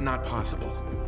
not possible.